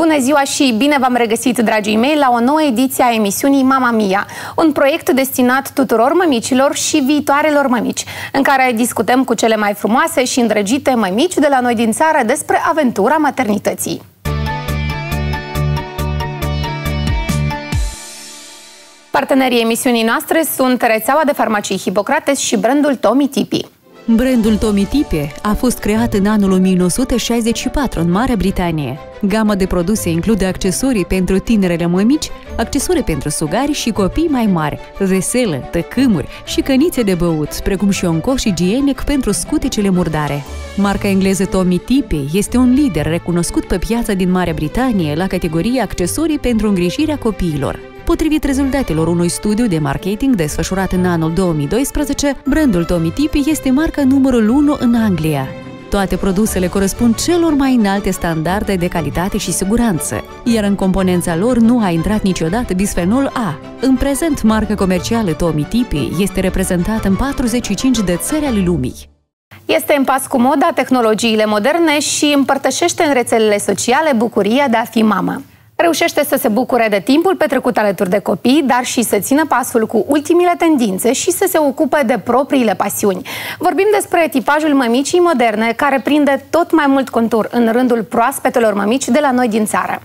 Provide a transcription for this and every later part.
Bună ziua și bine v-am regăsit, dragii mei, la o nouă ediție a emisiunii Mama Mia, un proiect destinat tuturor mămicilor și viitoarelor mămici, în care discutăm cu cele mai frumoase și îndrăgite mămici de la noi din țară despre aventura maternității. Partenerii emisiunii noastre sunt rețeaua de farmacii Hipocrates și brandul Tommy Tipi. Brandul Tommy Tipe a fost creat în anul 1964 în Marea Britanie. Gama de produse include accesorii pentru tinerele mămici, accesorii pentru sugari și copii mai mari, veselă, tăcâmuri și cănițe de băut, precum și un coș igienic pentru scutecele murdare. Marca engleză Tommy Tipe este un lider recunoscut pe piața din Marea Britanie la categoria accesorii pentru îngrijirea copiilor. Potrivit rezultatelor unui studiu de marketing desfășurat în anul 2012, brandul Tommy Tipi este marca numărul 1 în Anglia. Toate produsele corespund celor mai înalte standarde de calitate și siguranță, iar în componența lor nu a intrat niciodată bisfenol A. În prezent, marca comercială Tommy Tipi este reprezentată în 45 de țări ale lumii. Este în pas cu moda, tehnologiile moderne și împărtășește în rețelele sociale bucuria de a fi mamă. Reușește să se bucure de timpul petrecut alături de copii, dar și să țină pasul cu ultimile tendințe și să se ocupe de propriile pasiuni. Vorbim despre tipajul mămicii moderne, care prinde tot mai mult contur în rândul proaspetelor mămici de la noi din țară.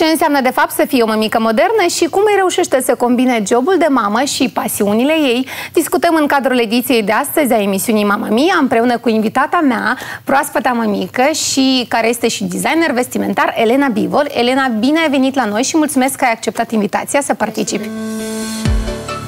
Ce înseamnă de fapt să fie o mămică modernă și cum îi reușește să combine jobul de mamă și pasiunile ei? Discutăm în cadrul ediției de astăzi a emisiunii Mama Mia împreună cu invitata mea, proaspăta mămică și care este și designer vestimentar, Elena Bivol. Elena, bine ai venit la noi și mulțumesc că ai acceptat invitația să participi.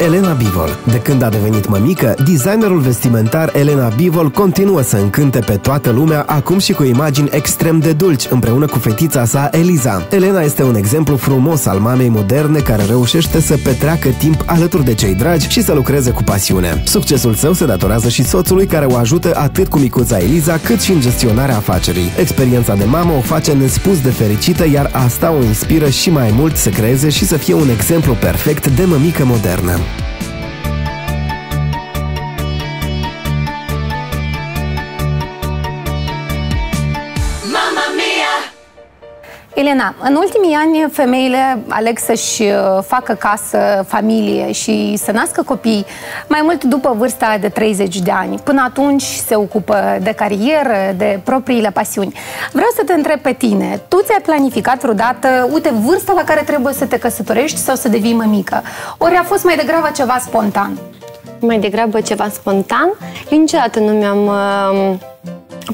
Elena Bivol. De când a devenit mămică, designerul vestimentar Elena Bivol continuă să încânte pe toată lumea, acum și cu imagini extrem de dulci, împreună cu fetița sa Eliza. Elena este un exemplu frumos al mamei moderne care reușește să petreacă timp alături de cei dragi și să lucreze cu pasiune. Succesul său se datorează și soțului care o ajută atât cu micuța Eliza, cât și în gestionarea afacerii. Experiența de mamă o face nespus de fericită, iar asta o inspiră și mai mult să creeze și să fie un exemplu perfect de mămică modernă. Bye. Elena, în ultimii ani femeile aleg să-și uh, facă casă, familie și să nască copii mai mult după vârsta de 30 de ani. Până atunci se ocupă de carieră, de propriile pasiuni. Vreau să te întreb pe tine, tu ți-ai planificat vreodată, uite, vârsta la care trebuie să te căsătorești sau să devii mămică? Ori a fost mai degrabă ceva spontan? Mai degrabă ceva spontan. Eu niciodată nu mi-am... Uh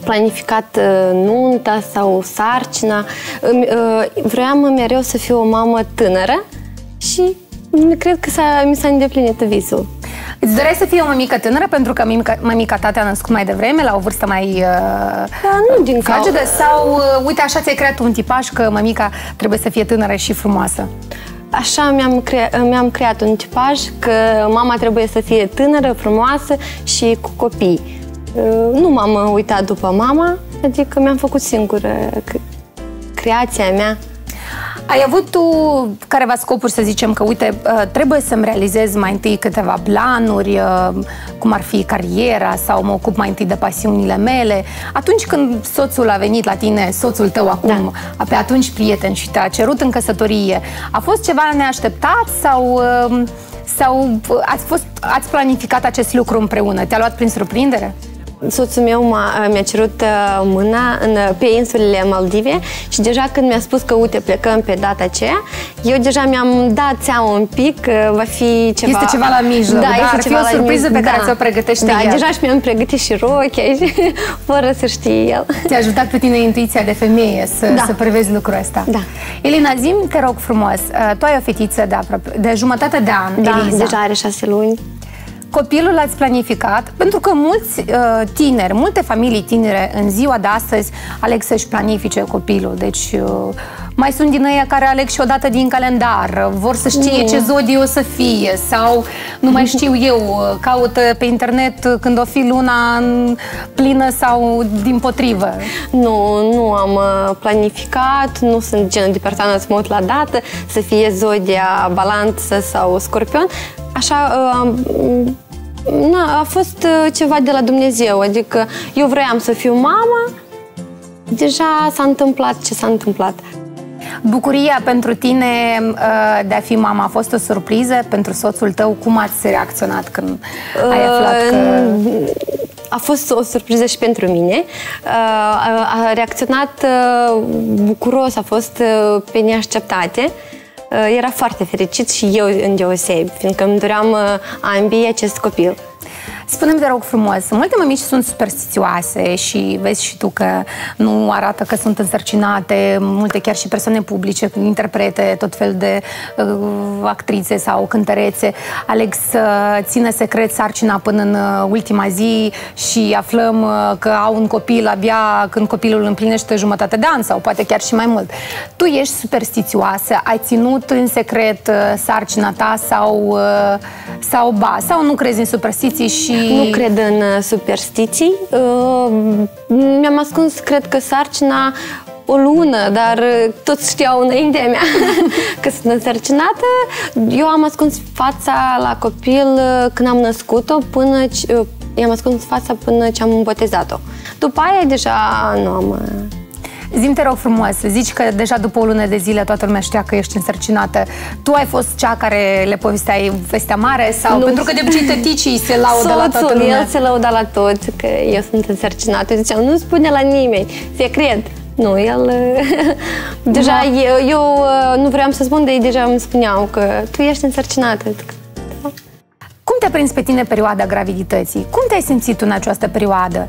planificat uh, nunta sau sarcina. Uh, vroiam mereu să fiu o mamă tânără și cred că s-a, mi s-a îndeplinit visul. Îți doreai să fie o mămică tânără pentru că mămica, mămica ta te-a născut mai devreme, la o vârstă mai uh, da, nu din fragedă? Sau, uh, uite, așa ți-ai creat un tipaj că mămica trebuie să fie tânără și frumoasă? Așa mi-am, crea, mi-am creat un tipaj că mama trebuie să fie tânără, frumoasă și cu copii. Uh, nu m-am uitat după mama, adică mi-am făcut singură creația mea. Ai avut tu careva scopuri să zicem că, uite, uh, trebuie să-mi realizez mai întâi câteva planuri, uh, cum ar fi cariera sau mă ocup mai întâi de pasiunile mele. Atunci când soțul a venit la tine, soțul tău acum, da. pe atunci prieten și te-a cerut în căsătorie, a fost ceva neașteptat sau, sau ați, fost, ați planificat acest lucru împreună? Te-a luat prin surprindere? Soțul meu mi-a cerut uh, mâna în, pe insulele Maldive și deja când mi-a spus că, uite, plecăm pe data aceea, eu deja mi-am dat seama un pic că va fi ceva... Este ceva la mijloc, da, da este ar ceva fi o surpriză pe da. care ți-o pregătește Da, el. deja și mi-am pregătit și rochia și fără să știe el. Ți-a ajutat pe tine intuiția de femeie să, da. să prevezi lucrul ăsta. Da. Elina, zim, te rog frumos, uh, tu ai o fetiță de, aproape, de jumătate de an, da, Eliza. deja are șase luni copilul l-ați planificat? Pentru că mulți uh, tineri, multe familii tinere în ziua de astăzi aleg să-și planifice copilul. Deci uh, mai sunt din ei care aleg și o dată din calendar, vor să știe mm. ce zodie o să fie sau, nu mai știu eu, caută pe internet când o fi luna plină sau din potrivă. Nu, nu am uh, planificat, nu sunt genul de persoană să mă uit la dată, să fie zodia balanță sau scorpion. Așa, uh, na, a fost uh, ceva de la Dumnezeu, adică eu vroiam să fiu mama, deja s-a întâmplat ce s-a întâmplat. Bucuria pentru tine uh, de a fi mama a fost o surpriză pentru soțul tău? Cum ați reacționat când ai aflat că... A fost o surpriză și pentru mine. A reacționat bucuros, a fost pe neașteptate. Era foarte fericit și eu în deoseb, fiindcă îmi doream ambii acest copil. Spune-mi, te rog frumos, multe mămici sunt superstițioase și vezi și tu că nu arată că sunt însărcinate, multe chiar și persoane publice, interprete, tot fel de uh, actrițe sau cântărețe, aleg să țină secret sarcina până în uh, ultima zi și aflăm uh, că au un copil abia când copilul împlinește jumătate de an sau poate chiar și mai mult. Tu ești superstițioasă, ai ținut în secret uh, sarcina ta sau, uh, sau ba, sau nu crezi în superstiții și nu cred în uh, superstiții. Uh, mi-am ascuns, cred că, sarcina o lună, dar uh, toți știau înaintea mea că sunt însărcinată. Eu am ascuns fața la copil când am născut-o până i-am ascuns fața până ce am botezat-o. După aia deja nu am Zim te rog frumos, zici că deja după o lună de zile toată lumea știa că ești însărcinată. Tu ai fost cea care le povesteai vestea mare sau nu. pentru că de obicei tăticii se laudă Soțul, la toată lumea? el se lauda la toți că eu sunt însărcinată. Ziceam, nu spune la nimeni, secret. Nu, el... deja da. eu, eu uh, nu vreau să spun, dar ei deja îmi spuneau că tu ești însărcinată. Cum te-a prins pe tine perioada gravidității? Cum te-ai simțit în această perioadă?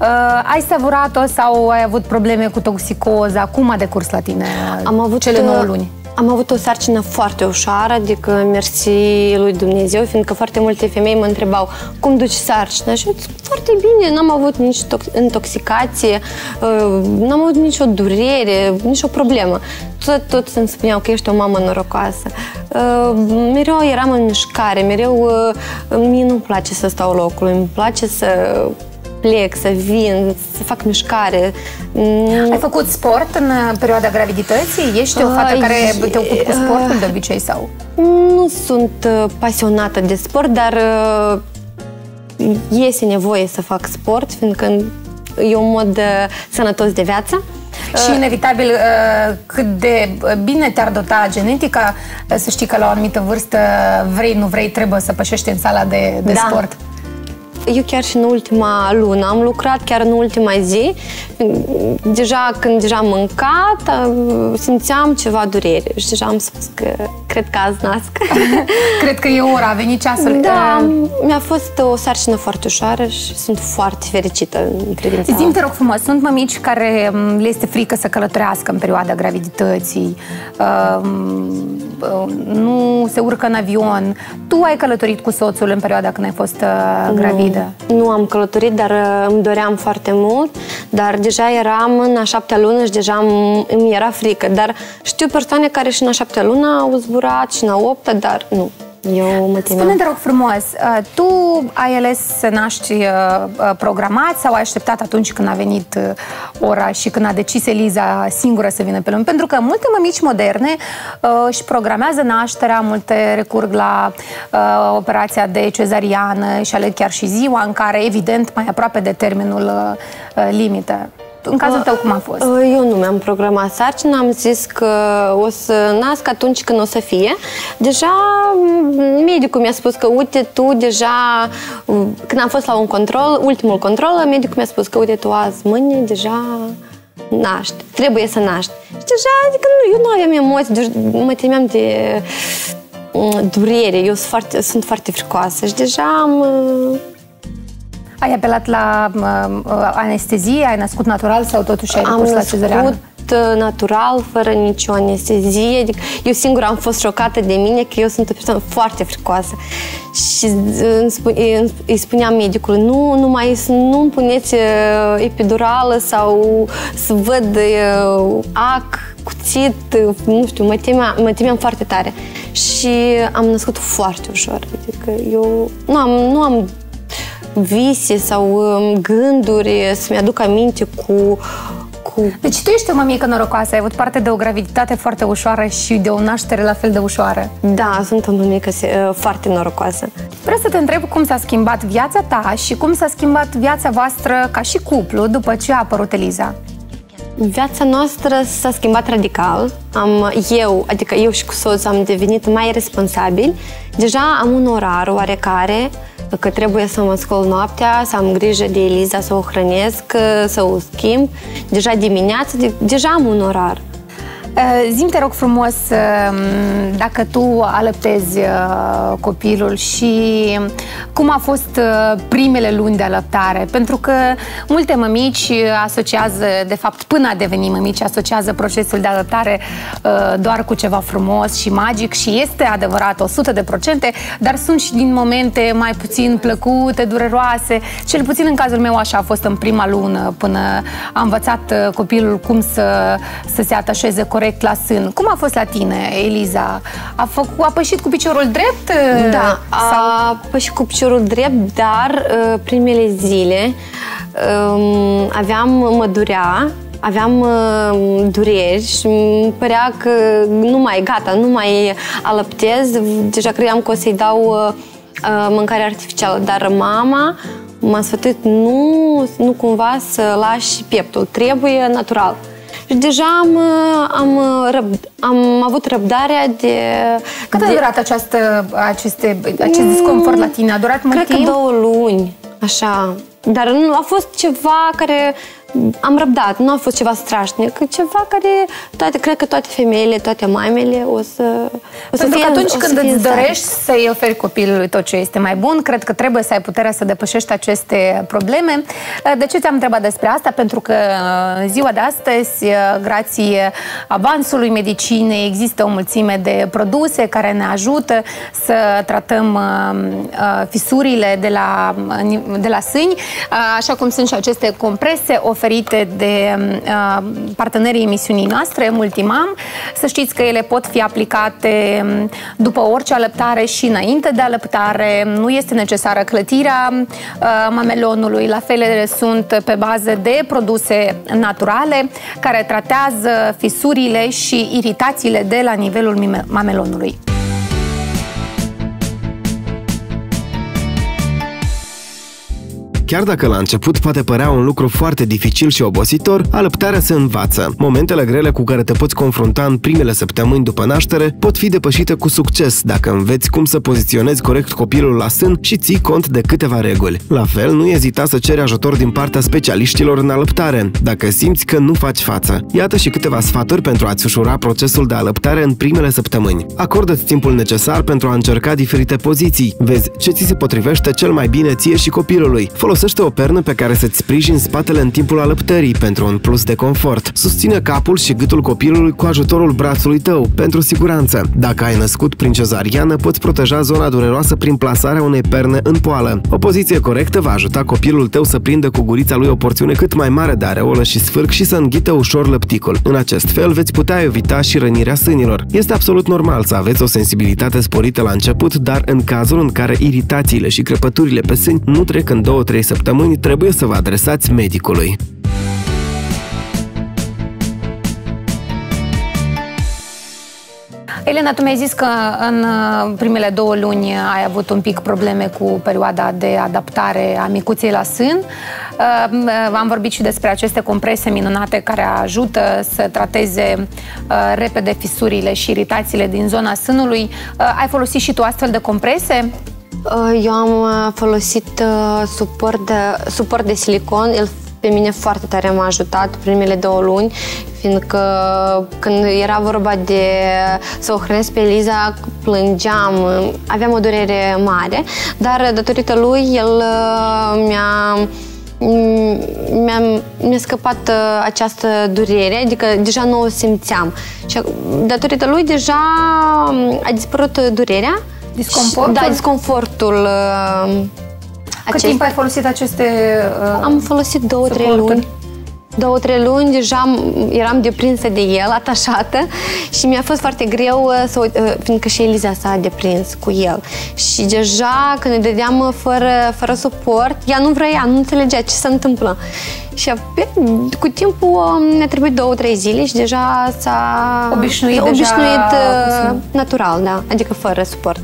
Uh, ai savurat-o sau ai avut probleme cu toxicoza? Cum a decurs la tine Am avut cele 9 uh, luni? Am avut o sarcină foarte ușoară, adică mersi lui Dumnezeu, fiindcă foarte multe femei mă întrebau cum duci sarcina și eu foarte bine, n-am avut nici intoxicație, uh, n-am avut nicio durere, nicio problemă. Tot, tot îmi spuneau că ești o mamă norocoasă. Uh, mereu eram în mișcare, mereu uh, mie nu-mi place să stau locului, îmi place să plec, să vin, să fac mișcare. Mm. Ai făcut sport în uh, perioada gravidității? Ești o fată care te ocupi cu sportul de obicei sau? Nu sunt uh, pasionată de sport, dar uh, este nevoie să fac sport, fiindcă e un mod sănătos de viață. Și inevitabil cât de bine te-ar dota genetica, să știi că la o anumită vârstă, vrei, nu vrei, trebuie să pășești în sala de, de da. sport. Eu chiar și în ultima lună am lucrat, chiar în ultima zi. Deja când deja am mâncat, simțeam ceva durere și deja am spus că cred că azi nasc. cred că e ora, a venit ceasul. Da, mi-a fost o sarcină foarte ușoară și sunt foarte fericită în privința Zim, te rog frumos, sunt mămici care le este frică să călătorească în perioada gravidității, nu se urcă în avion. Tu ai călătorit cu soțul în perioada când ai fost gravidă? Da. Nu am călătorit, dar uh, îmi doream foarte mult, dar deja eram în a șaptea lună și deja îmi era frică. Dar știu persoane care și în a șaptea lună au zburat și în a opta, dar nu. Eu mă Spune, te rog frumos, uh, tu ai ales să naști uh, uh, programat sau ai așteptat atunci când a venit ora și când a decis Eliza singură să vină pe lume? Pentru că multe mămici moderne își programează nașterea, multe recurg la operația de cezariană și aleg chiar și ziua în care, evident, mai aproape de termenul limită. În cazul tău cum a fost? Uh, eu nu mi-am programat sarcina, am zis că o să nasc atunci când o să fie. Deja mm, medicul mi-a spus că uite tu deja, mm, când am fost la un control, ultimul control, medicul mi-a spus că uite tu azi, mâine deja naști, trebuie să naști. Și deja, adică nu, eu nu aveam emoții, mă temeam de mm, durere, eu sunt foarte, sunt foarte fricoasă și deja am ai apelat la uh, anestezie? Ai născut natural sau totuși ai recurs la cezăreană? Uh, natural, fără nicio anestezie. Adică eu singur am fost șocată de mine că eu sunt o persoană foarte fricoasă. Și îi spuneam medicului, nu, nu mai nu îmi puneți uh, epidurală sau să văd uh, ac, cuțit, nu știu, mă temeam, mă temeam foarte tare. Și am născut foarte ușor. Adică eu nu am, nu am vise sau um, gânduri să-mi aduc aminte cu cu... Deci tu ești o mămică norocoasă, ai avut parte de o graviditate foarte ușoară și de o naștere la fel de ușoară. Da, sunt o mămică uh, foarte norocoasă. Vreau să te întreb cum s-a schimbat viața ta și cum s-a schimbat viața voastră ca și cuplu după ce a apărut Eliza. Viața noastră s-a schimbat radical. Am, eu, adică eu și cu soțul am devenit mai responsabili. Deja am un orar oarecare, că trebuie să mă scol noaptea, să am grijă de Eliza, să o hrănesc, să o schimb. Deja dimineața, de, deja am un orar. Eh, zim te rog frumos ehm, dacă tu alăptezi eh, copilul și cum a fost eh, primele luni de alăptare, pentru că multe mămici asociază, de fapt până a deveni mămici, asociază procesul de alăptare doar cu ceva frumos și magic și este adevărat 100%, dar sunt și din momente mai puțin plăcute, dureroase, cel puțin în cazul meu așa a fost în prima lună până a învățat copilul cum să, să se atașeze corect corect la sân. Cum a fost la tine, Eliza? A, făcut, a pășit cu piciorul drept? Da, sau... a pășit cu piciorul drept, dar uh, primele zile um, aveam, mă durea, aveam uh, dureri și îmi părea că nu mai, gata, nu mai alăptez. Deja credeam că o să-i dau uh, uh, mâncare artificială, dar mama m-a sfătuit nu, nu cumva să lași pieptul, trebuie natural. Și deja am, am, răb, am avut răbdarea de... Cât a durat această, aceste, acest disconfort la tine? A durat mult Cred timp? că două luni, așa. Dar nu a fost ceva care am răbdat, nu a fost ceva strașnic, ceva care, toate, cred că toate femeile, toate mamele o să, o să Pentru fie, că atunci când îți dorești să-i oferi copilului tot ce este mai bun, cred că trebuie să ai puterea să depășești aceste probleme. De ce ți-am întrebat despre asta? Pentru că în ziua de astăzi, grație avansului medicinei, există o mulțime de produse care ne ajută să tratăm uh, fisurile de la, de la sâni, așa cum sunt și aceste comprese oferite de uh, partenerii emisiunii noastre, Multimam. Să știți că ele pot fi aplicate um, după orice alăptare și înainte de alăptare. Nu este necesară clătirea uh, mamelonului. La fel sunt pe bază de produse naturale care tratează fisurile și iritațiile de la nivelul mamelonului. Chiar dacă la început poate părea un lucru foarte dificil și obositor, alăptarea se învață. Momentele grele cu care te poți confrunta în primele săptămâni după naștere pot fi depășite cu succes dacă înveți cum să poziționezi corect copilul la sân și ții cont de câteva reguli. La fel, nu ezita să ceri ajutor din partea specialiștilor în alăptare, dacă simți că nu faci față. Iată și câteva sfaturi pentru a-ți ușura procesul de alăptare în primele săptămâni. Acordă-ți timpul necesar pentru a încerca diferite poziții. Vezi ce ți se potrivește cel mai bine ție și copilului. Folosește o pernă pe care să-ți sprijini spatele în timpul alăptării pentru un plus de confort. Susține capul și gâtul copilului cu ajutorul brațului tău, pentru siguranță. Dacă ai născut prin cezariană, poți proteja zona dureroasă prin plasarea unei perne în poală. O poziție corectă va ajuta copilul tău să prindă cu gurița lui o porțiune cât mai mare de areolă și sfârc și să înghită ușor lăpticul. În acest fel veți putea evita și rănirea sânilor. Este absolut normal să aveți o sensibilitate sporită la început, dar în cazul în care iritațiile și crăpăturile pe sâni nu trec în 2-3 săptămâni, trebuie să vă adresați medicului. Elena, tu mi-ai zis că în uh, primele două luni ai avut un pic probleme cu perioada de adaptare a micuței la sân. Uh, uh, am vorbit și despre aceste comprese minunate care ajută să trateze repede fisurile și iritațiile din zona sânului. Ai folosit și tu astfel de comprese? Uh, eu am uh, folosit uh, suport de, suport de silicon, el pe mine foarte tare m-a ajutat primele două luni, fiindcă când era vorba de să o hrănesc pe Eliza, plângeam, aveam o durere mare, dar datorită lui el mi-a mi-a, mi-a scăpat această durere, adică deja nu o simțeam. Și datorită lui deja a dispărut durerea Disconfortul? Da, disconfortul. Uh, Cât acest... timp ai folosit aceste uh, Am folosit două, trei luni. Două, trei luni deja eram deprinsă de el, atașată și mi-a fost foarte greu, uh, să, uh, fiindcă și Eliza s-a deprins cu el. Și deja când ne dădeam uh, fără, fără suport, ea nu vrea, nu înțelegea ce se întâmplă. Și cu timpul um, ne-a trebuit două, trei zile și deja s-a obișnuit, obișnuit deja... natural, da, adică fără suport.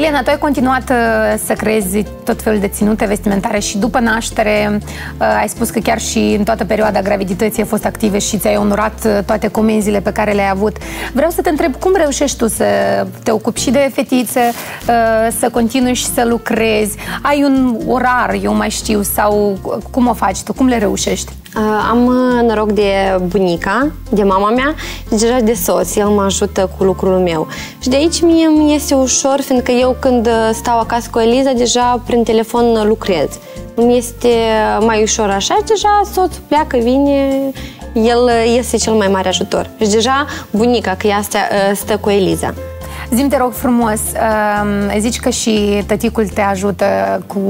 Elena, tu ai continuat uh, să creezi tot felul de ținute vestimentare și după naștere uh, ai spus că chiar și în toată perioada gravidității ai fost active și ți-ai onorat uh, toate comenzile pe care le-ai avut. Vreau să te întreb cum reușești tu să te ocupi și de fetițe, să continui și să lucrezi? Ai un orar, eu mai știu, sau cum o faci tu? Cum le reușești? Am noroc de bunica, de mama mea și deja de soț. El mă ajută cu lucrul meu. Și de aici mie mi este ușor, fiindcă eu când stau acasă cu Eliza, deja prin telefon lucrez. Mi este mai ușor așa, deja soțul pleacă, vine, el este cel mai mare ajutor. Și deja bunica, că ea stă, stă cu Eliza. Zim te rog frumos, uh, zici că și tăticul te ajută cu,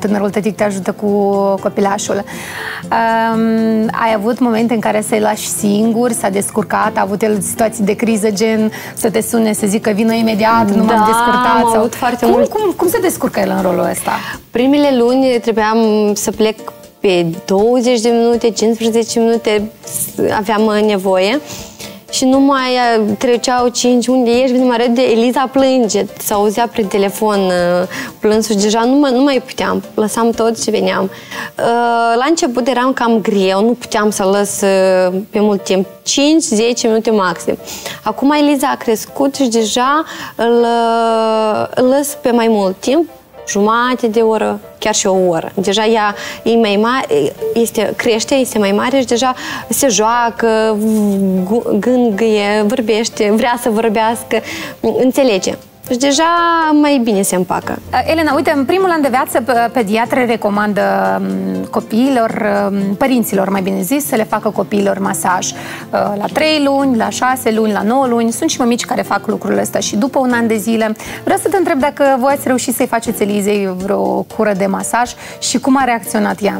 tânărul tătic te ajută cu copilașul. Uh, ai avut momente în care să-i lași singur, s-a descurcat, a avut el situații de criză, gen să te sune, să zică vină imediat, nu da, m-am descurcat. am sau... avut foarte cum, mult. Cum, cum se descurcă el în rolul ăsta? Primele luni trebuiam să plec pe 20 de minute, 15 minute aveam nevoie și nu mai uh, treceau 5 unde ești, vine mai de Eliza plânge, s auzea prin telefon uh, plânsul deja. Nu mai, nu mai puteam, lăsam tot și veneam. Uh, la început eram cam greu, nu puteam să lăs pe mult timp, 5-10 minute maxim. Acum Eliza a crescut și deja îl, îl lăs pe mai mult timp, jumate de oră, chiar și o oră. Deja ea e mai mare, este, crește, este mai mare și deja se joacă, gângâie, vorbește, vrea să vorbească, înțelege. Deci deja mai bine se împacă. Elena, uite, în primul an de viață, pediatre recomandă copiilor, părinților, mai bine zis, să le facă copiilor masaj la 3 luni, la 6 luni, la 9 luni. Sunt și mămici care fac lucrurile astea și după un an de zile. Vreau să te întreb dacă voi ați reușit să-i faceți Elizei vreo cură de masaj și cum a reacționat ea?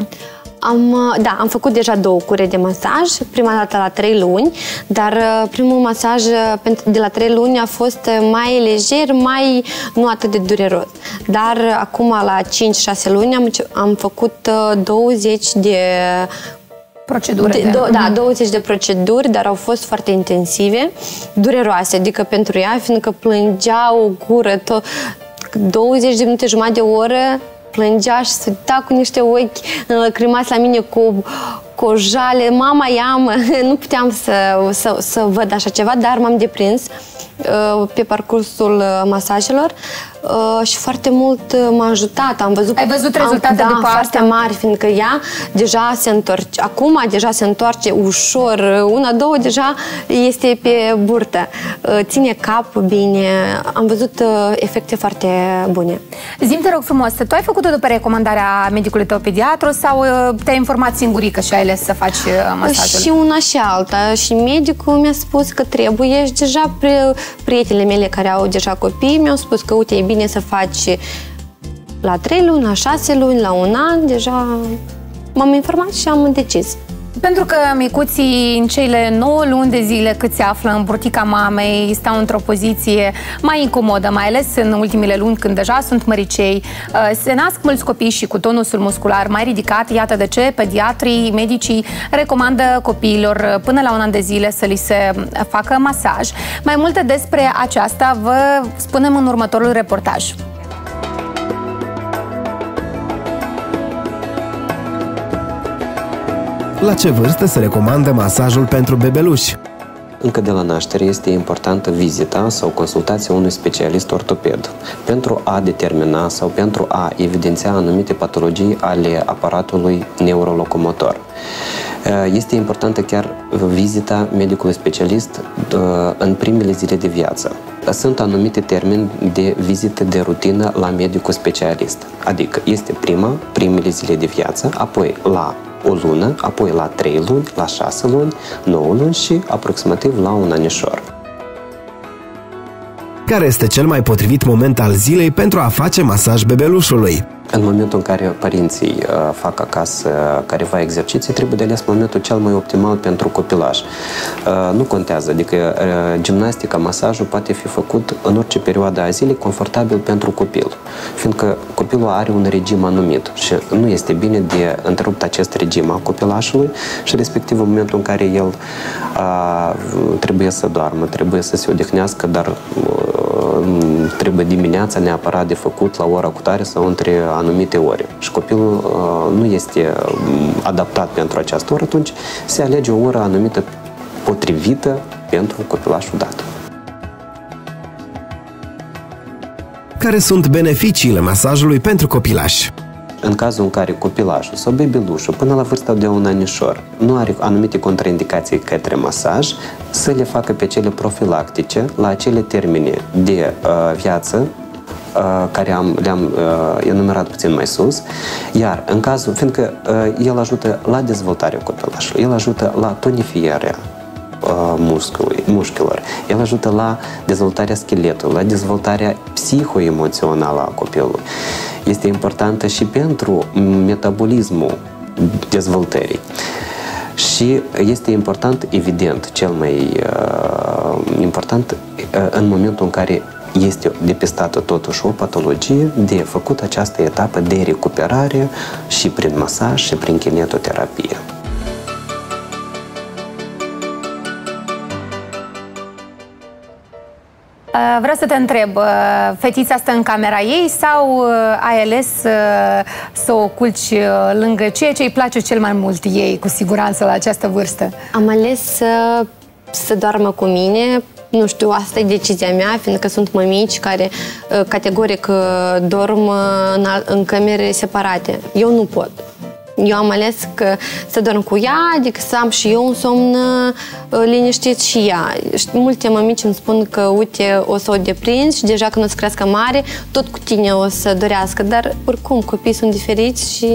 Am, da, am făcut deja două cure de masaj, prima dată la trei luni, dar uh, primul masaj uh, de la trei luni a fost uh, mai lejer, mai nu atât de dureros. Dar acum la 5-6 luni am, am făcut 20 de proceduri. De, do, da, 20 de proceduri, dar au fost foarte intensive, dureroase, adică pentru ea, fiindcă plângea o gură, tot, 20 de minute, jumătate de oră, plângea și se uita cu niște ochi înlăcrimați la mine cu, cu o jale. Mama ia nu puteam să, să, să văd așa ceva, dar m-am deprins uh, pe parcursul uh, masajelor uh, și foarte mult m-a ajutat. Am văzut, Ai văzut rezultate am, da, după foarte asta? mari, fiindcă ea deja se întorce, acum deja se întoarce ușor, una, două deja este pe burtă. Ține cap bine, am văzut efecte foarte bune. Zim, te rog frumos, tu ai făcut-o după recomandarea medicului tău pediatru sau te-ai informat singurică și ai ales să faci masajul? Și una și alta. Și medicul mi-a spus că trebuie și deja prietenele mele care au deja copii mi-au spus că uite, e bine să faci la 3 luni, la 6 luni, la un an, deja m-am informat și am decis. Pentru că micuții în cele 9 luni de zile cât se află în burtica mamei stau într-o poziție mai incomodă, mai ales în ultimele luni când deja sunt măricei. Uh, se nasc mulți copii și cu tonusul muscular mai ridicat. Iată de ce pediatrii, medicii recomandă copiilor până la un an de zile să li se facă masaj. Mai multe despre aceasta vă spunem în următorul reportaj. La ce vârstă se recomandă masajul pentru bebeluși? Încă de la naștere este importantă vizita sau consultația unui specialist ortoped pentru a determina sau pentru a evidenția anumite patologii ale aparatului neurolocomotor. Este importantă chiar vizita medicului specialist în primele zile de viață. Sunt anumite termeni de vizită de rutină la medicul specialist, adică este prima, primele zile de viață, apoi la o lună, apoi la 3 luni, la 6 luni, 9 luni și aproximativ la un anișor. Care este cel mai potrivit moment al zilei pentru a face masaj bebelușului? În momentul în care părinții uh, fac acasă careva exerciții, trebuie de ales momentul cel mai optimal pentru copilaș. Uh, nu contează, adică uh, gimnastica, masajul poate fi făcut în orice perioadă a zilei confortabil pentru copil, fiindcă copilul are un regim anumit și nu este bine de întrerupt acest regim a copilașului și respectiv în momentul în care el trebuie să doarmă, trebuie să se odihnească, dar trebuie dimineața neapărat de făcut la ora cutare sau între anumite ore. Și copilul uh, nu este adaptat pentru această oră, atunci se alege o oră anumită potrivită pentru copilașul dat. Care sunt beneficiile masajului pentru copilași? În cazul în care copilașul sau bebelușul până la vârsta de un anișor nu are anumite contraindicații către masaj, să le facă pe cele profilactice la acele termene de uh, viață uh, care am, le-am uh, enumerat puțin mai sus, iar în cazul, fiindcă uh, el ajută la dezvoltarea copilașului, el ajută la tonifierea uh, muscului, mușchilor, el ajută la dezvoltarea scheletului, la dezvoltarea psihoemoțională a copilului este importantă și pentru metabolismul dezvoltării. Și este important, evident, cel mai uh, important uh, în momentul în care este depistată totuși o patologie, de făcut această etapă de recuperare și prin masaj și prin kinetoterapie. Vreau să te întreb, uh, fetița stă în camera ei sau uh, ai ales să o culci lângă ceea ce îi place cel mai mult ei, cu siguranță, la această vârstă? Am ales să, să doarmă cu mine, nu știu, asta e decizia mea, fiindcă sunt mămici care categoric dorm în, în camere separate. Eu nu pot. Eu am ales că să dorm cu ea, adică să am și eu un somn uh, liniștit și ea. Multe mămici îmi spun că, uite, o să o deprinzi și deja când o să crească mare, tot cu tine o să dorească, dar oricum copiii sunt diferiți și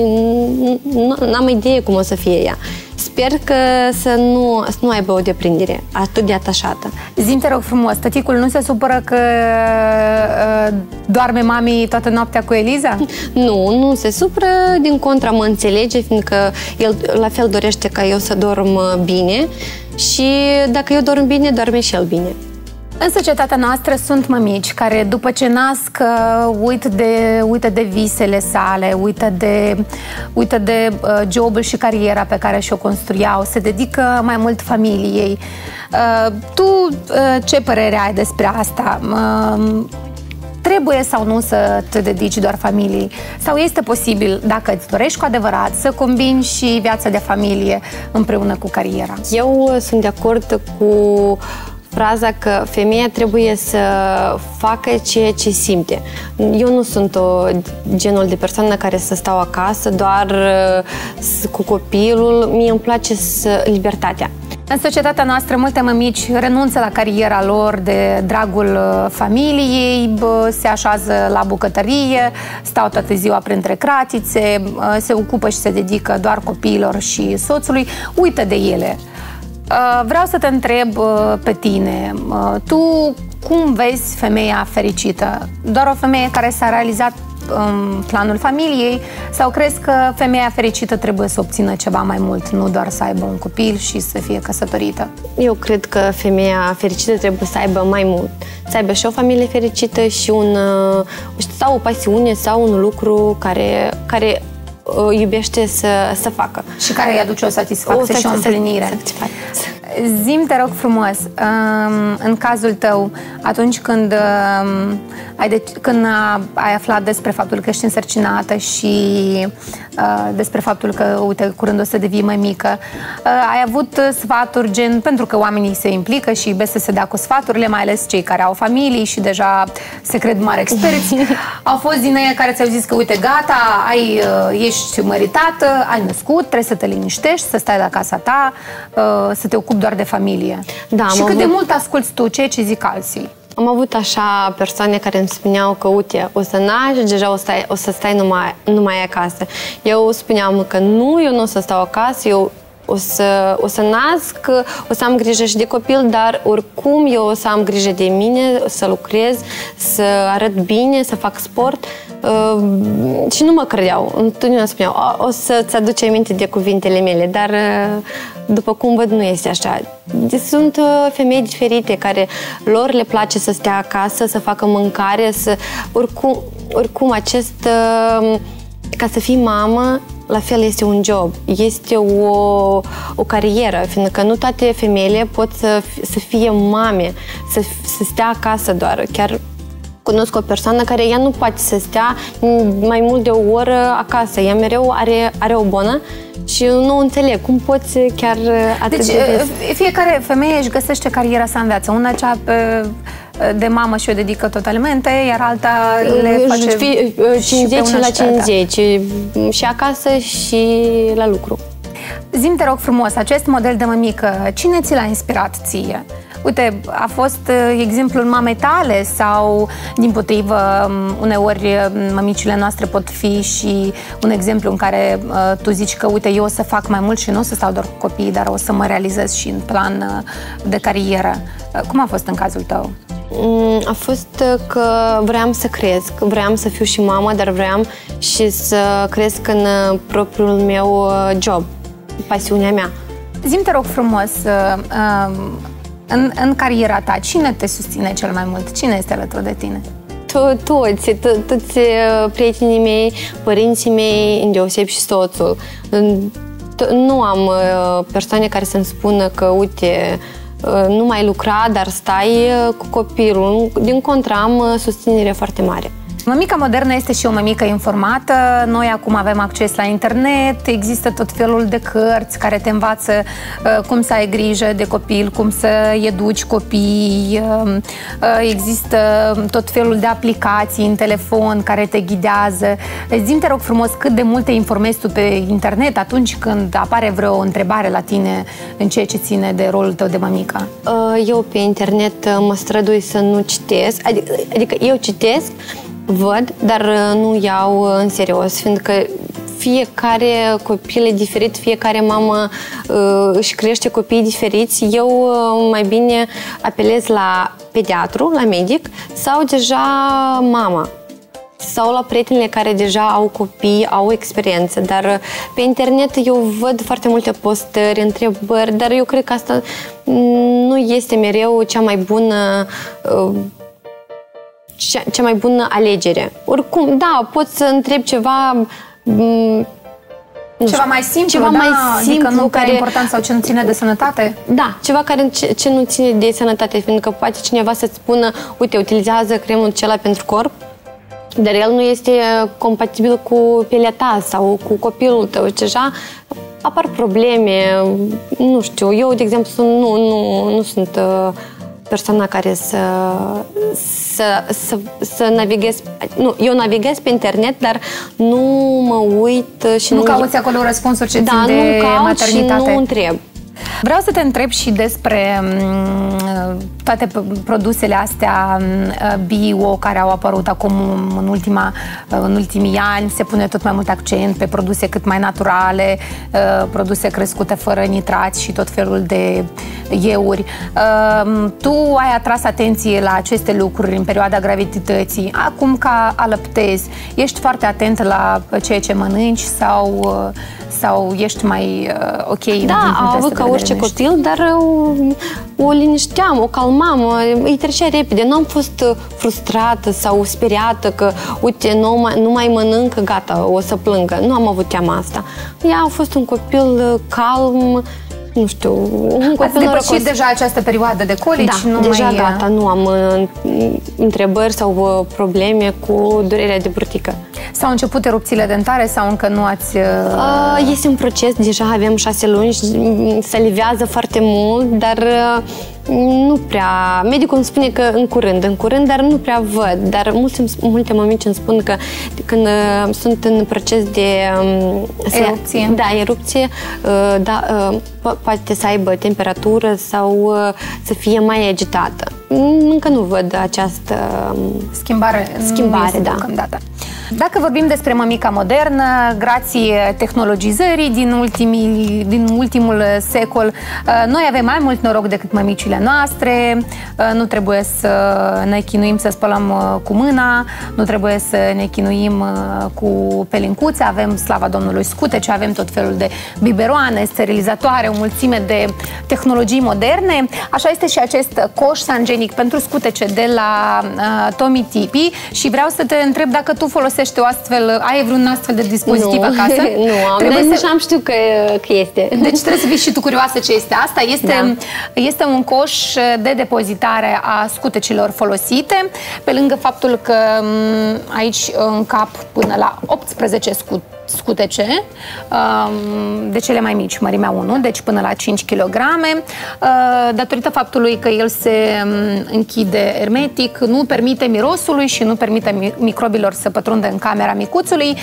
nu am idee cum o să fie ea. Sper că să nu, să nu aibă o deprindere atât de atașată. Zim, te rog frumos, tăticul nu se supără că uh, doarme mami toată noaptea cu Eliza? Nu, nu se supără, din contra mă înțelege, fiindcă el la fel dorește ca eu să dorm bine și dacă eu dorm bine, doarme și el bine. În societatea noastră sunt mămici care după ce nasc uh, uită de, uită de visele sale, uită de, uită de uh, jobul și cariera pe care și-o construiau, se dedică mai mult familiei. Uh, tu uh, ce părere ai despre asta? Uh, trebuie sau nu să te dedici doar familiei? Sau este posibil, dacă îți dorești cu adevărat, să combini și viața de familie împreună cu cariera? Eu sunt de acord cu fraza că femeia trebuie să facă ceea ce simte. Eu nu sunt o genul de persoană care să stau acasă doar uh, cu copilul. Mie îmi place să, libertatea. În societatea noastră, multe mămici renunță la cariera lor de dragul uh, familiei, se așează la bucătărie, stau toată ziua printre cratițe, uh, se ocupă și se dedică doar copiilor și soțului, uită de ele. Uh, vreau să te întreb uh, pe tine, uh, tu cum vezi femeia fericită? Doar o femeie care s-a realizat în planul familiei sau crezi că femeia fericită trebuie să obțină ceva mai mult, nu doar să aibă un copil și să fie căsătorită? Eu cred că femeia fericită trebuie să aibă mai mult. Să aibă și o familie fericită și un, sau o pasiune sau un lucru care, care iubește să, să facă. Și care îi aduce o satisfacție o și o împlinire. Satisfacție. Zim, te rog frumos, um, în cazul tău, atunci când, um, ai de, când ai aflat despre faptul că ești însărcinată și uh, despre faptul că, uite, curând o să devii mai mică, uh, ai avut sfaturi gen, pentru că oamenii se implică și iubesc să se dea cu sfaturile, mai ales cei care au familii și deja se cred mari experți, au fost din ei care ți-au zis că, uite, gata, ai, uh, ești măritată, ai născut, trebuie să te liniștești, să stai la casa ta, să te ocupi doar de familie. Da, și cât avut... de mult asculți tu ceea ce zic alții. Am avut așa persoane care îmi spuneau că, uite, o să naști, deja o, stai, o să stai numai, numai acasă. Eu spuneam că nu, eu nu o să stau acasă, eu o să, o să nasc, o să am grijă și de copil, dar oricum eu o să am grijă de mine, să lucrez, să arăt bine, să fac sport. Uh, și nu mă credeau. Întotdeauna spuneau, o să-ți aduce aminte de cuvintele mele, dar uh, după cum văd, nu este așa. Sunt uh, femei diferite care lor le place să stea acasă, să facă mâncare, să oricum, oricum acest uh, ca să fii mamă, la fel este un job, este o, o carieră, fiindcă nu toate femeile pot să, să fie mame, să, să stea acasă doar. Chiar cunosc o persoană care ea nu poate să stea mai mult de o oră acasă. Ea mereu are, are o bună și nu înțeleg cum poți chiar atât deci, de fiecare femeie își găsește cariera sa în viață. Una cea pe de mamă și o dedică totalmente, iar alta le face fi, 50 la 50 și acasă și la lucru. Zim, te rog frumos, acest model de mămică, cine ți l-a inspirat ție? Uite, a fost uh, exemplul mamei tale sau, din potrivă, um, uneori um, mămicile noastre pot fi și un exemplu în care uh, tu zici că, uite, eu o să fac mai mult și nu o să stau doar cu copiii, dar o să mă realizez și în plan uh, de carieră. Cum a fost în cazul tău? Mm, a fost că vreau să cresc, vreau să fiu și mamă, dar vreau și să cresc în propriul meu job, pasiunea mea. Zim te rog frumos, în, în cariera ta, cine te susține cel mai mult? Cine este alături de tine? To- toți, to- toți uh, prietenii mei, părinții mei, îndeoseb și soțul. Nu am uh, persoane care să-mi spună că, uite, uh, nu mai lucra, dar stai cu copilul. Din contra, am susținere foarte mare. Mămica modernă este și o mămică informată. Noi acum avem acces la internet, există tot felul de cărți care te învață uh, cum să ai grijă de copil, cum să educi copii. Uh, uh, există tot felul de aplicații în telefon care te ghidează. Zim, te rog frumos, cât de multe informezi tu pe internet atunci când apare vreo întrebare la tine în ceea ce ține de rolul tău de mămică? Uh, eu pe internet uh, mă strădui să nu citesc, adică, adică eu citesc, văd, dar uh, nu iau uh, în serios, fiindcă fiecare copil e diferit, fiecare mamă uh, își crește copii diferiți. Eu uh, mai bine apelez la pediatru, la medic sau deja mama sau la prietenele care deja au copii, au experiență, dar uh, pe internet eu văd foarte multe postări, întrebări, dar eu cred că asta nu este mereu cea mai bună uh, cea, cea mai bună alegere. Oricum, da, poți să întreb ceva nu ceva mai simplu, ceva da? mai simplu adică nu care important sau ce nu ține de sănătate? Da, ceva care ce, ce nu ține de sănătate, pentru că poate cineva să-ți spună, uite, utilizează cremul acela pentru corp, dar el nu este compatibil cu pielea ta sau cu copilul tău. Deja apar probleme, nu știu, eu, de exemplu, nu, nu, nu sunt uh, persoana care să, să, să, să navighez. Nu, eu navighez pe internet, dar nu mă uit și nu... Nu cauți acolo răspunsuri ce da, țin de nu caut maternitate. și nu întreb. Vreau să te întreb și despre mm, toate produsele astea mm, bio care au apărut acum în, ultima, în ultimii ani. Se pune tot mai mult accent pe produse cât mai naturale, uh, produse crescute fără nitrați și tot felul de euri. Uh, tu ai atras atenție la aceste lucruri în perioada gravidității. Acum ca alăptezi, ești foarte atent la ceea ce mănânci sau uh, sau ești mai uh, ok? Da, am avut ca orice copil, dar uh, o linișteam, o calmam, uh, îi trecea repede. Nu am fost uh, frustrată sau speriată că, uite, nu mai, nu mai mănâncă, gata, o să plângă. Nu am avut teama asta. Ea a fost un copil calm, nu știu, un copil Ați depășit deja această perioadă de colici? Da, nu deja mai... gata, nu am întrebări sau probleme cu durerea de burtică. S-au început erupțiile dentare sau încă nu ați... Uh... Este un proces, deja avem șase luni, salivează foarte mult, dar nu prea... Medicul îmi spune că în curând, în curând, dar nu prea văd. Dar multe, multe mămici îmi spun că când uh, sunt în proces de... Um, erupție. Da, erupție, uh, da, uh, po- poate să aibă temperatură sau uh, să fie mai agitată. Încă nu văd această um, schimbare, schimbare da. Deocamdată. Dacă vorbim despre mămica modernă, grație tehnologizării din, ultimii, din ultimul secol, uh, noi avem mai mult noroc decât mămicile noastre, uh, nu trebuie să ne chinuim să spălăm uh, cu mâna, nu trebuie să ne chinuim cu pelincuțe, avem, slava Domnului, scutece, avem tot felul de biberoane, sterilizatoare, o mulțime de tehnologii moderne. Așa este și acest coș sangenic pentru scutece de la uh, Tommy Tipi și vreau să te întreb dacă tu folosești folosește o astfel, ai vreun astfel de dispozitiv nu. acasă? nu am, trebuie să... am știu că, că este. Deci trebuie să fii și tu curioasă ce este asta. Este, da. este un coș de depozitare a scutecilor folosite, pe lângă faptul că aici în cap până la 18 scute scutece, um, de cele mai mici, mărimea 1, deci până la 5 kg, uh, datorită faptului că el se um, închide hermetic, nu permite mirosului și nu permite microbilor să pătrundă în camera micuțului.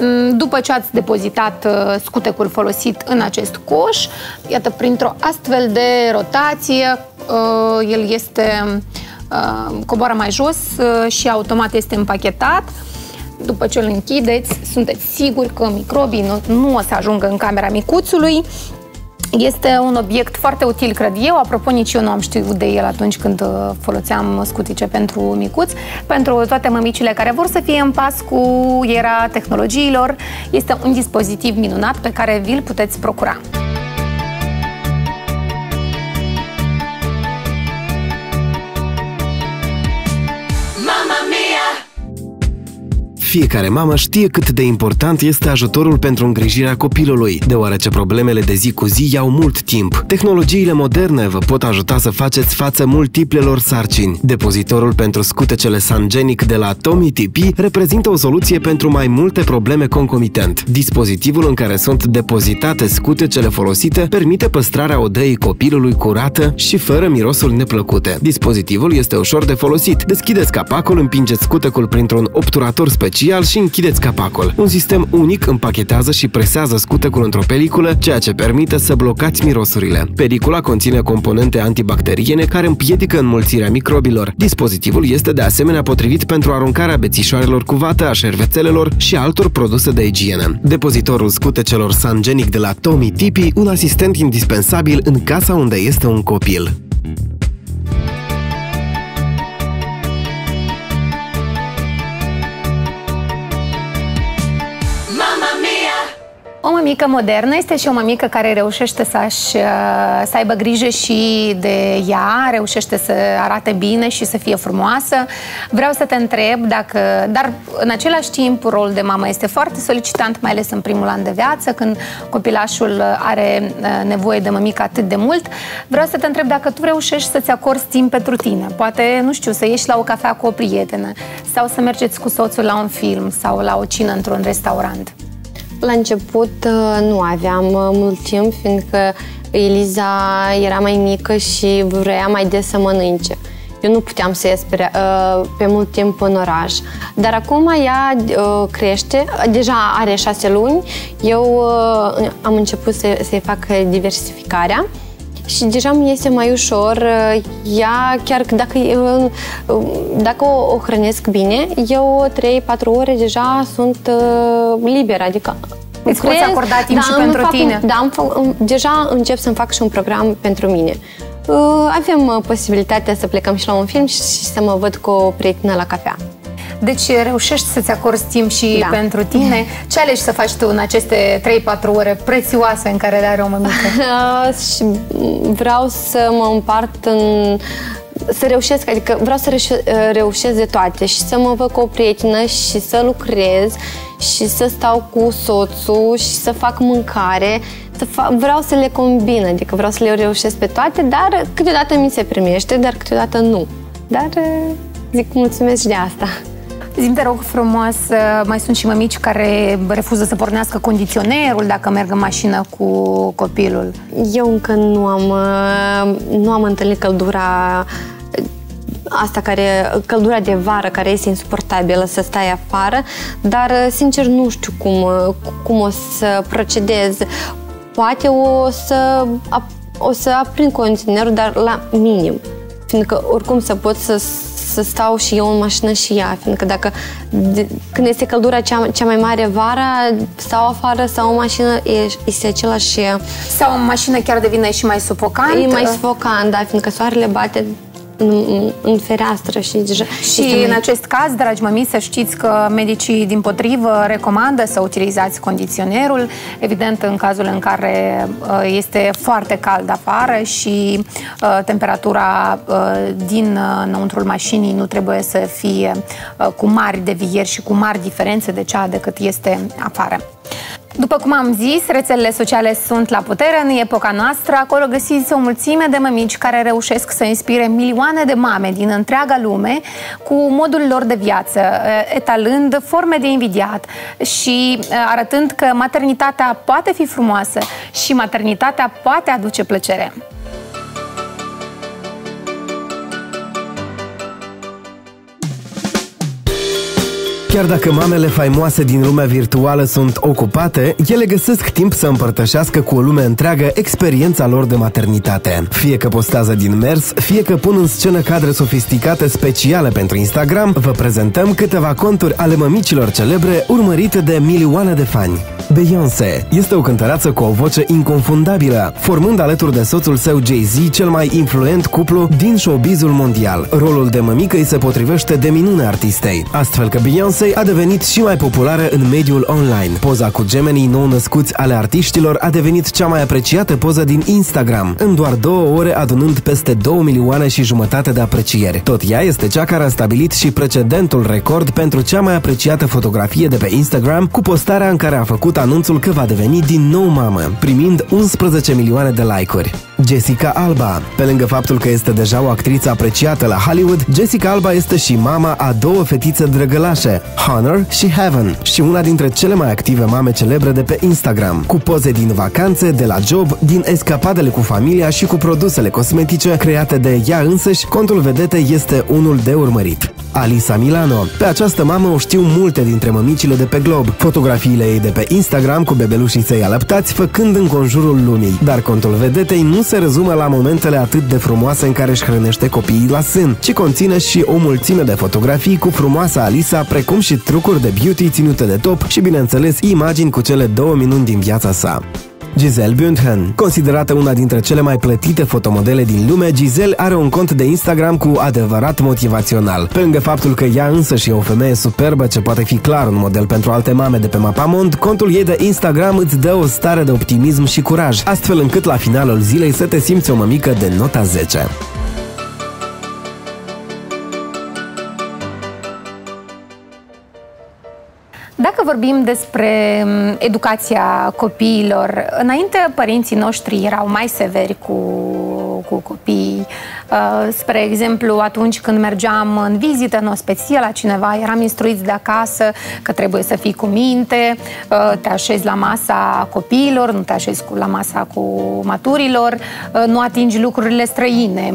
Um, după ce ați depozitat uh, scutecul folosit în acest coș, iată, printr-o astfel de rotație, uh, el este coboară mai jos și automat este împachetat după ce îl închideți, sunteți siguri că microbii nu, nu o să ajungă în camera micuțului. Este un obiect foarte util, cred eu. Apropo, nici eu nu am știut de el atunci când uh, foloseam scutice pentru micuți. Pentru toate mămicile care vor să fie în pas cu era tehnologiilor, este un dispozitiv minunat pe care vi-l puteți procura. Fiecare mamă știe cât de important este ajutorul pentru îngrijirea copilului, deoarece problemele de zi cu zi iau mult timp. Tehnologiile moderne vă pot ajuta să faceți față multiplelor sarcini. Depozitorul pentru scutecele Sangenic de la Tommy TP reprezintă o soluție pentru mai multe probleme concomitent. Dispozitivul în care sunt depozitate scutecele folosite permite păstrarea odăii copilului curată și fără mirosuri neplăcute. Dispozitivul este ușor de folosit. Deschideți capacul, împingeți scutecul printr-un obturator special special și închideți capacul. Un sistem unic împachetează și presează scutecul într-o peliculă, ceea ce permite să blocați mirosurile. Pelicula conține componente antibacteriene care împiedică înmulțirea microbilor. Dispozitivul este de asemenea potrivit pentru aruncarea bețișoarelor cu vată, a șervețelelor și altor produse de igienă. Depozitorul scutecelor Sangenic de la Tommy Tipi, un asistent indispensabil în casa unde este un copil. O mămică modernă este și o mămică care reușește să-și, uh, să aibă grijă și de ea, reușește să arate bine și să fie frumoasă. Vreau să te întreb dacă, dar în același timp rolul de mamă este foarte solicitant, mai ales în primul an de viață, când copilașul are uh, nevoie de mămică atât de mult. Vreau să te întreb dacă tu reușești să-ți acorzi timp pentru tine. Poate, nu știu, să ieși la o cafea cu o prietenă sau să mergeți cu soțul la un film sau la o cină într-un restaurant. La început uh, nu aveam uh, mult timp, fiindcă Eliza era mai mică și vrea mai des să mănânce. Eu nu puteam să ies pe, uh, pe mult timp în oraș. Dar acum ea crește, deja are șase luni, eu am început să, să-i fac diversificarea și deja mi este mai ușor. Ea, chiar dacă, dacă o, o hrănesc bine, eu 3-4 ore deja sunt liberă, adică Îți poți acorda timp da, și pentru fac, tine. Da, am, deja încep să-mi fac și un program pentru mine. Avem posibilitatea să plecăm și la un film și, și să mă văd cu o prietenă la cafea. Deci reușești să-ți acorzi timp și da. pentru tine. Ce alegi să faci tu în aceste 3-4 ore prețioase în care le are o mămică? și vreau să mă împart în să reușesc, adică vreau să reușesc de toate și să mă văd cu o prietenă și să lucrez și să stau cu soțul și să fac mâncare, să fac, vreau să le combin, adică vreau să le reușesc pe toate, dar câteodată mi se primește, dar câteodată nu. Dar zic mulțumesc și de asta. Zim, te rog frumos, mai sunt și mămici care refuză să pornească condiționerul dacă merg în mașină cu copilul. Eu încă nu am, nu am întâlnit căldura asta care, căldura de vară care este insuportabilă să stai afară, dar sincer nu știu cum, cum o să procedez. Poate o să, o să aprind condiționerul, dar la minim. Fiindcă oricum să pot să să stau și eu în mașină și ea, fiindcă dacă de, când este căldura cea, cea mai mare vara, stau afară sau în mașină, e, este același... Sau în mașină chiar devine și mai sufocant? E mai sufocant, da, fiindcă soarele bate în, în fereastră și deja... Și în mai... acest caz, dragi mămii, să știți că medicii din potrivă recomandă să utilizați condiționerul, evident în cazul în care uh, este foarte cald afară și uh, temperatura uh, din înăuntrul mașinii nu trebuie să fie cu mari devieri și cu mari diferențe de cea decât este afară. După cum am zis, rețelele sociale sunt la putere în epoca noastră. Acolo găsiți o mulțime de mămici care reușesc să inspire milioane de mame din întreaga lume cu modul lor de viață, eh, etalând forme de invidiat și eh, arătând că maternitatea poate fi frumoasă și maternitatea poate aduce plăcere. Chiar dacă mamele faimoase din lumea virtuală sunt ocupate, ele găsesc timp să împărtășească cu o lume întreagă experiența lor de maternitate. Fie că postează din mers, fie că pun în scenă cadre sofisticate speciale pentru Instagram, vă prezentăm câteva conturi ale mămicilor celebre urmărite de milioane de fani. Beyoncé este o cântăreață cu o voce inconfundabilă, formând alături de soțul său Jay-Z cel mai influent cuplu din showbizul mondial. Rolul de mămică îi se potrivește de minune artistei, astfel că Beyoncé a devenit și mai populară în mediul online. Poza cu gemenii nou-născuți ale artiștilor a devenit cea mai apreciată poză din Instagram, în doar două ore adunând peste 2 milioane și jumătate de aprecieri. Tot ea este cea care a stabilit și precedentul record pentru cea mai apreciată fotografie de pe Instagram, cu postarea în care a făcut anunțul că va deveni din nou mamă, primind 11 milioane de like-uri. Jessica Alba. Pe lângă faptul că este deja o actriță apreciată la Hollywood, Jessica Alba este și mama a două fetițe drăgălașe, Honor și Heaven, și una dintre cele mai active mame celebre de pe Instagram, cu poze din vacanțe, de la job, din escapadele cu familia și cu produsele cosmetice create de ea însăși, contul vedete este unul de urmărit. Alisa Milano. Pe această mamă o știu multe dintre mămicile de pe glob. Fotografiile ei de pe Instagram cu bebelușii săi alăptați făcând în conjurul lumii. Dar contul vedetei nu se rezumă la momentele atât de frumoase în care își hrănește copiii la sân, ci conține și o mulțime de fotografii cu frumoasa Alisa, precum și trucuri de beauty ținute de top și, bineînțeles, imagini cu cele două minuni din viața sa. Giselle Bündchen. Considerată una dintre cele mai plătite fotomodele din lume, Giselle are un cont de Instagram cu adevărat motivațional. Pe lângă faptul că ea însă și e o femeie superbă ce poate fi clar un model pentru alte mame de pe mapamond, contul ei de Instagram îți dă o stare de optimism și curaj, astfel încât la finalul zilei să te simți o mămică de nota 10. Vorbim despre mm, educația copiilor, înainte părinții noștri erau mai severi cu, cu copiii. Uh, spre exemplu, atunci când mergeam în vizită, în ospecie la cineva, eram instruiți de acasă că trebuie să fii cu minte, uh, te așezi la masa copiilor, nu te așezi la masa cu maturilor, uh, nu atingi lucrurile străine,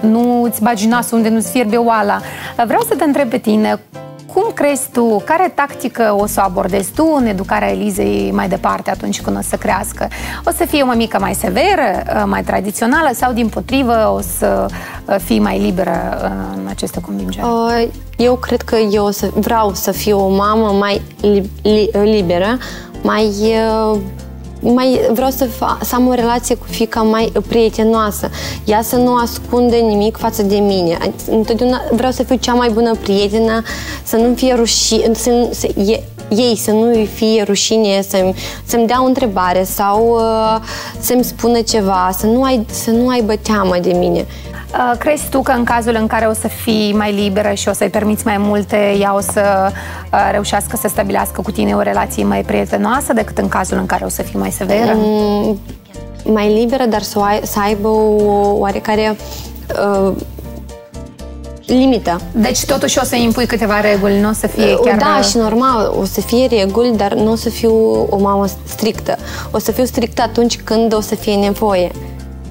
nu îți bagi nasul unde nu-ți fierbe oala. Vreau să te întreb pe tine, cum crezi tu, care tactică o să abordezi tu în educarea Elizei mai departe atunci când o să crească? O să fie o mică mai severă, uh, mai tradițională sau din potrivă o să uh, fii mai liberă uh, în aceste convingeri? Eu cred că eu o să vreau să fiu o mamă mai li- li- liberă, mai mai vreau să, fa- să am o relație cu fica mai prietenoasă. Ea să nu ascunde nimic față de mine. Întotdeauna vreau să fiu cea mai bună prietenă, să nu fie rușine, să, să, e, ei să nu-i fie rușine să-mi, să-mi dea o întrebare sau uh, să-mi spună ceva, să nu, ai, să nu aibă teamă de mine. Uh, crezi tu că în cazul în care o să fii mai liberă și o să-i permiți mai multe, ea o să uh, reușească să stabilească cu tine o relație mai prietenoasă decât în cazul în care o să fii mai severă? Mm, mai liberă, dar să, ai, să aibă o oarecare uh, limită. Deci totuși o să impui câteva reguli, nu o să fie chiar... Da, și normal, o să fie reguli, dar nu o să fiu o mamă strictă. O să fiu strictă atunci când o să fie nevoie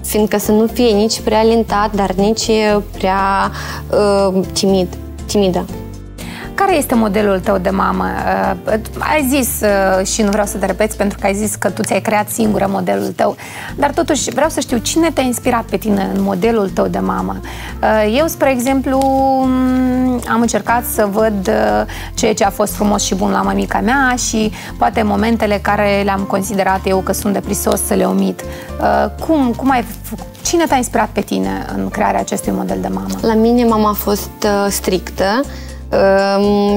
fiindcă să nu fie nici prea lentat, dar nici prea uh, timid, timidă. Care este modelul tău de mamă? Uh, ai zis uh, și nu vreau să te repeți pentru că ai zis că tu ți-ai creat singură modelul tău, dar totuși vreau să știu cine te-a inspirat pe tine în modelul tău de mamă. Uh, eu, spre exemplu, mm, am încercat să văd ceea ce a fost frumos și bun la mămica mea și poate momentele care le-am considerat eu că sunt de prisos să le omit. Cum, cum ai Cine te-a inspirat pe tine în crearea acestui model de mamă? La mine mama a fost uh, strictă, Um,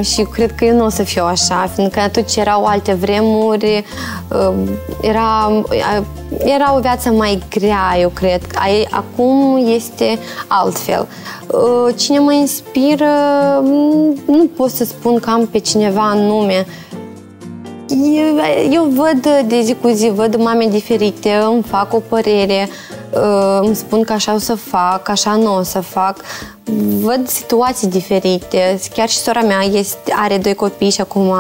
și cred că eu nu o să fiu așa, fiindcă atunci erau alte vremuri, uh, era, uh, era o viață mai grea, eu cred. Acum este altfel. Uh, cine mă inspiră, nu pot să spun că am pe cineva în nume. Eu, eu văd de zi cu zi, văd mame diferite, îmi fac o părere, uh, îmi spun că așa o să fac, așa nu o să fac văd situații diferite. Chiar și sora mea este, are doi copii și acum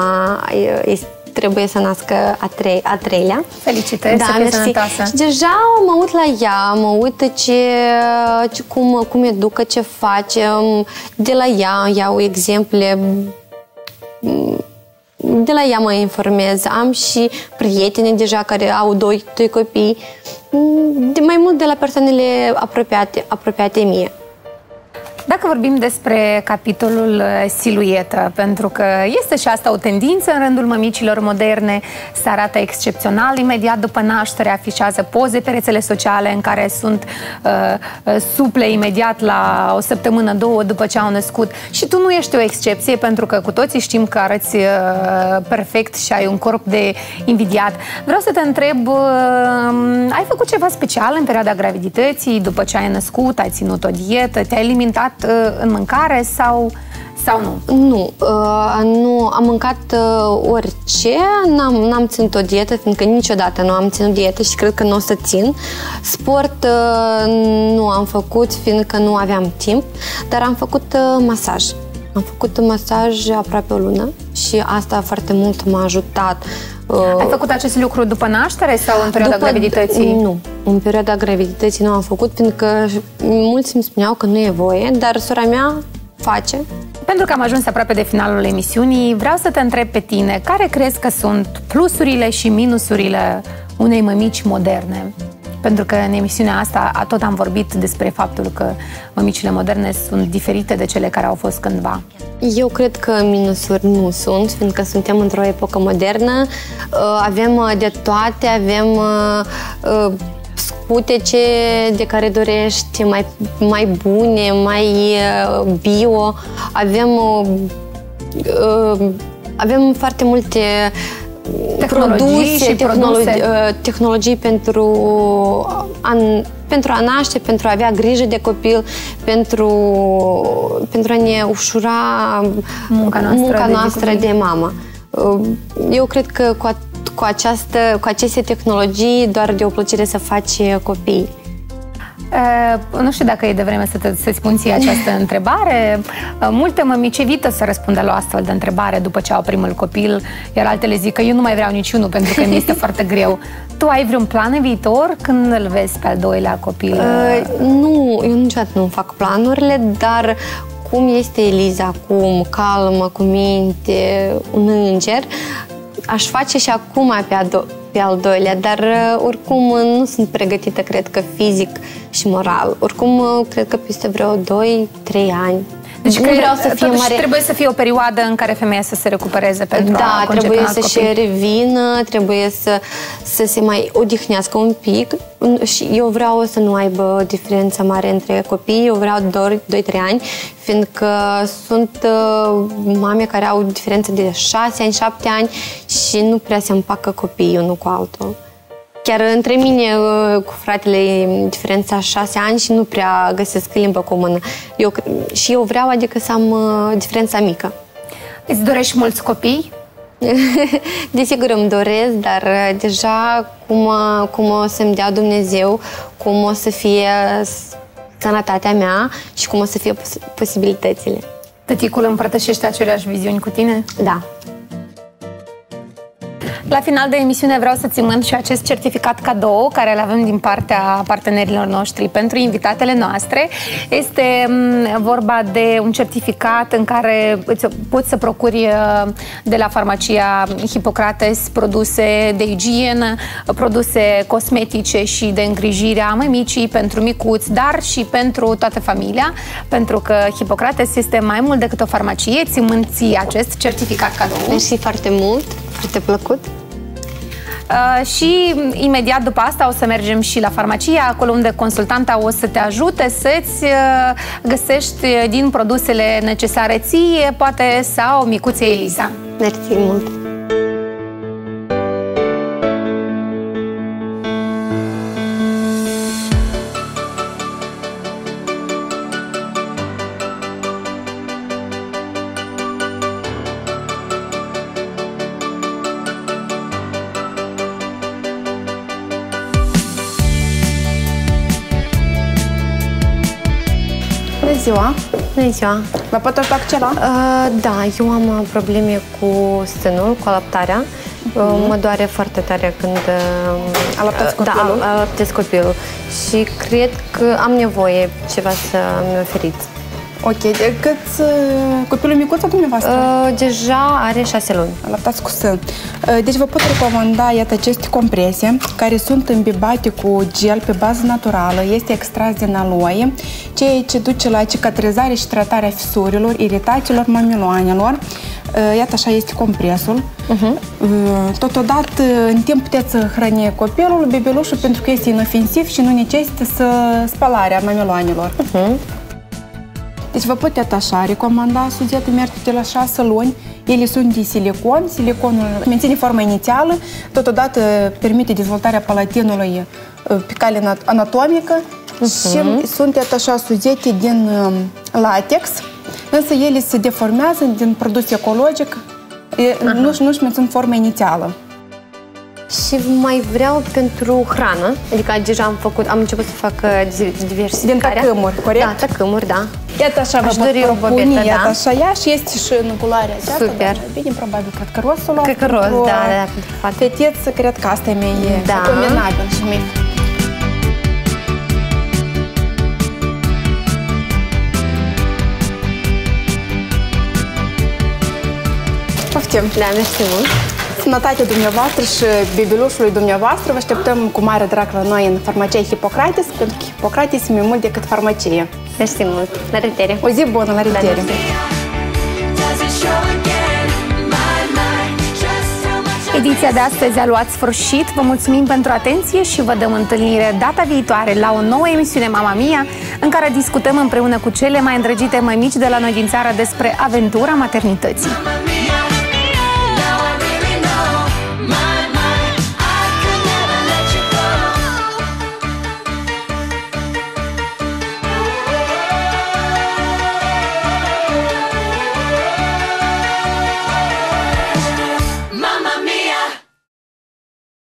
este, trebuie să nască a, trei, a treilea. Felicitări, da, să fie sănătoasă. Și deja mă uit la ea, mă uit ce, ce, cum, cum educă, ce face. De la ea iau exemple de la ea mă informez. Am și prieteni deja care au doi, doi copii, de mai mult de la persoanele apropiate, apropiate mie. Dacă vorbim despre capitolul uh, siluetă, pentru că este și asta o tendință în rândul mămicilor moderne, se arată excepțional, imediat după naștere afișează poze pe rețele sociale în care sunt uh, uh, suple imediat la o săptămână, două după ce au născut. Și tu nu ești o excepție, pentru că cu toții știm că arăți uh, perfect și ai un corp de invidiat. Vreau să te întreb, uh, ai făcut ceva special în perioada gravidității, după ce ai născut, ai ținut o dietă, te-ai limitat uh, în mâncare sau, sau nu? Nu, uh, nu am mâncat uh, orice, n-am, n-am ținut o dietă, fiindcă niciodată nu am ținut dietă și cred că nu o să țin. Sport uh, nu am făcut, fiindcă nu aveam timp, dar am făcut uh, masaj. Am făcut un masaj aproape o lună și asta foarte mult m-a ajutat. Ai făcut acest lucru după naștere sau în perioada după, gravidității? Nu, în perioada gravidității nu am făcut, pentru că mulți îmi spuneau că nu e voie, dar sora mea face. Pentru că am ajuns aproape de finalul emisiunii, vreau să te întreb pe tine, care crezi că sunt plusurile și minusurile unei mămici moderne? Pentru că în emisiunea asta tot am vorbit despre faptul că mămicile moderne sunt diferite de cele care au fost cândva. Eu cred că minusuri nu sunt, fiindcă suntem într-o epocă modernă, uh, avem uh, de toate, avem uh, scutece de care dorești, mai, mai bune, mai bio, avem avem foarte multe tehnologii produse, și tehnologii, produse. tehnologii pentru a, pentru a naște, pentru a avea grijă de copil, pentru, pentru a ne ușura munca noastră, munca de, noastră de mamă. Eu cred că cu, a, cu, această, cu aceste tehnologii doar de o plăcere să faci copii. Uh, nu știu dacă e de vreme să te, să spun ție această întrebare. Uh, multe mămici evită să răspundă la o astfel de întrebare după ce au primul copil, iar altele zic că eu nu mai vreau niciunul pentru că mi este foarte greu. Tu ai vreun plan în viitor când îl vezi pe al doilea copil? Uh, nu, eu niciodată nu fac planurile, dar cum este Eliza acum, calmă, cu minte, un înger, aș face și acum pe, a do- pe al doilea, dar uh, oricum nu sunt pregătită, cred că fizic și moral. Oricum, uh, cred că peste vreo 2-3 ani deci nu vreau să fie mare... trebuie să fie o perioadă în care femeia să se recupereze pentru da, a trebuie să și revină, trebuie să, să se mai odihnească un pic și eu vreau să nu aibă o diferență mare între copii, eu vreau doar 2-3 ani, fiindcă sunt uh, mame care au diferență de 6 ani, 7 ani și nu prea se împacă copiii unul cu altul. Chiar între mine uh, cu fratele diferența șase ani și nu prea găsesc limbă comună. Eu, și eu vreau, adică să am uh, diferența mică. Îți dorești mulți copii? Desigur îmi doresc, dar uh, deja cum, cum o să-mi dea Dumnezeu, cum o să fie sănătatea mea și cum o să fie pos- posibilitățile. Tăticul împărtășește aceleași viziuni cu tine? Da. La final de emisiune vreau să-ți mânt și acest certificat cadou care îl avem din partea partenerilor noștri pentru invitatele noastre. Este mm, vorba de un certificat în care îți poți să procuri uh, de la farmacia Hipocrates produse de igienă, produse cosmetice și de îngrijire a mămicii pentru micuți, dar și pentru toată familia, pentru că Hipocrates este mai mult decât o farmacie. Ți mânți acest certificat cadou. Mersi foarte mult, foarte plăcut. Uh, și imediat după asta o să mergem și la farmacie, acolo unde consultanta o să te ajute să-ți uh, găsești din produsele necesare ție, poate sau micuțe Eliza. Mersi mult! Ziua! Bună ziua! Vă pot ajuta cu ceva? Uh, da, eu am uh, probleme cu sânul, cu alăptarea. Uh, mă doare foarte tare când... Uh, Alăptați Da, copilul? alăptez copilul. Și cred că am nevoie ceva să-mi oferiți. Ok, de cât uh, copilul micuț al dumneavoastră? Uh, deja are șase luni. Alăptați cu sân. Uh, Deci vă pot recomanda, iată, aceste comprese care sunt îmbibate cu gel pe bază naturală, este extras din aloe, ceea ce duce la cicatrizare și tratarea fisurilor, iritațiilor mamiloanelor. Uh, Iată, așa este compresul. Uh, Totodată, în timp puteți să hrăni copilul, bebelușul, pentru că este inofensiv și nu necesită să spălarea mamiloanelor. Deci vă pot așa recomanda suzete merge de la 6 luni. Ele sunt de silicon, siliconul menține forma inițială, totodată permite dezvoltarea palatinului uh, pe cale ana- anatomică și sunt iată așa suzete din um, latex, însă ele se deformează din produs ecologic, e, nu-și, nu-și mențin forma inițială. Și mai vreau pentru hrană, adică deja am făcut, am început să fac uh, diversificarea. Din tăcâmuri, corect? Da, tăcâmuri, da. Iată așa Aș vă pot dori o propune, bobetă, iată da. așa ea și este și în culoarea aceasta. Super. dar Bine, probabil, cred că rosul Cred că roz, pentru, da, uh, da, pentru fată. Fetiță, cred că asta e mai Da. combinabil și mai... Poftim! Da, mersi mult. Sănătatea dumneavoastră și bebelușului dumneavoastră vă așteptăm cu mare drag la noi în farmacia Hipocrates, pentru că Hipocrates e mai mult decât farmacie. Mersi mult. La revedere. O zi bună, la revedere! mersi. Does it show again? My mind, just how much I Ediția de astăzi a luat sfârșit. Vă mulțumim pentru atenție și vă dăm întâlnire data viitoare la o nouă emisiune Mama Mia, în care discutăm împreună cu cele mai îndrăgite mămici de la noi din țară despre aventura maternității.